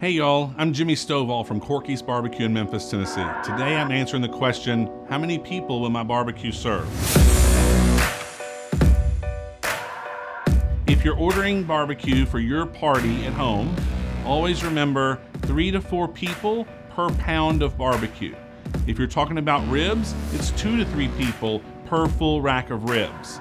Hey y'all, I'm Jimmy Stovall from Corky's Barbecue in Memphis, Tennessee. Today I'm answering the question, how many people will my barbecue serve? If you're ordering barbecue for your party at home, always remember three to four people per pound of barbecue. If you're talking about ribs, it's two to three people per full rack of ribs.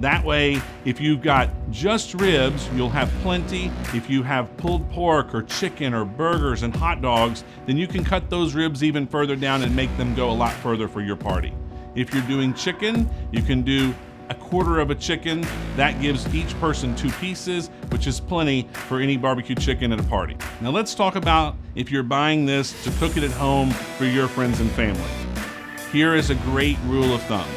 That way, if you've got just ribs, you'll have plenty. If you have pulled pork or chicken or burgers and hot dogs, then you can cut those ribs even further down and make them go a lot further for your party. If you're doing chicken, you can do a quarter of a chicken. That gives each person two pieces, which is plenty for any barbecue chicken at a party. Now let's talk about if you're buying this to cook it at home for your friends and family. Here is a great rule of thumb.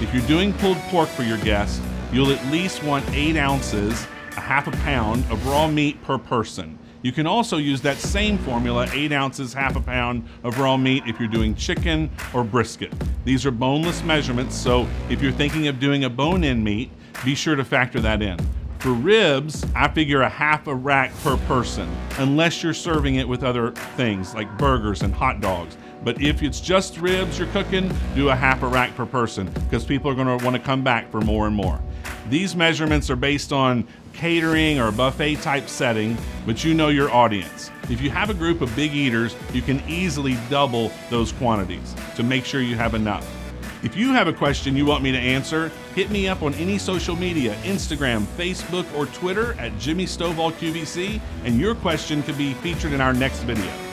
If you're doing pulled pork for your guests, you'll at least want eight ounces, a half a pound of raw meat per person. You can also use that same formula, eight ounces, half a pound of raw meat if you're doing chicken or brisket. These are boneless measurements, so if you're thinking of doing a bone-in meat, be sure to factor that in. For ribs, I figure a half a rack per person, unless you're serving it with other things like burgers and hot dogs. But if it's just ribs you're cooking, do a half a rack per person because people are going to want to come back for more and more. These measurements are based on catering or buffet type setting, but you know your audience. If you have a group of big eaters, you can easily double those quantities to make sure you have enough. If you have a question you want me to answer, hit me up on any social media Instagram, Facebook, or Twitter at Jimmy Stovall QVC, and your question could be featured in our next video.